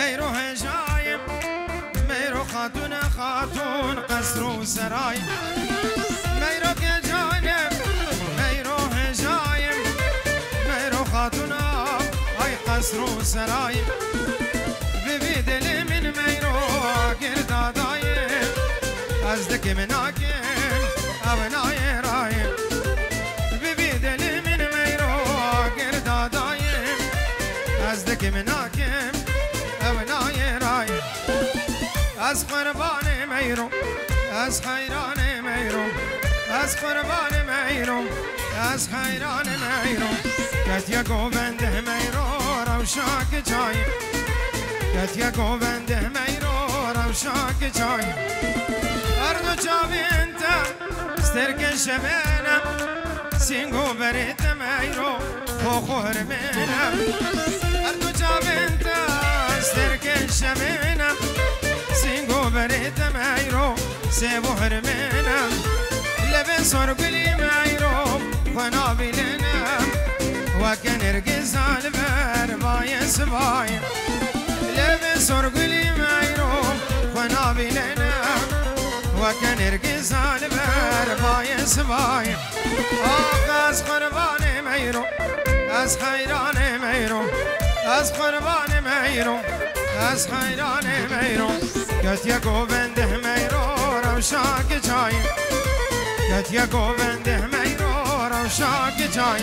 میرو هجایم میرو خاتون خاتون قصر و سرای. میرو که جانم میرو هجایم میرو خاتون های قصر و سرای. ببی دل من میرو گردادایم از دک مناکم اونای رایم ببی دل من میرو گردادایم از دک مناکم از قربان میرو از خیران میرو از قربان میرو از خیران میرو کتیا گوبنده میرو روشاک چای. کتیا گوبنده میرو روشاک چای. هر دو چاوینتا سترک شبنم سینگو بریت میرو خوخور منم هر دو چاوینتا تمايرو سيبو هرمنا لبن سرقلي مايرو خنا بلنا وكان رقز البر باي سباي لبن سرقلي مايرو خنا بلنا وكان رقز البر باي سباي آقاز آه، قربان مايرو از حیران میرم از قربان میرم از حیران میرم خیران میرو کتیا گوبنده میرو روشاک چای کتیا گوبنده میرو روشاک چای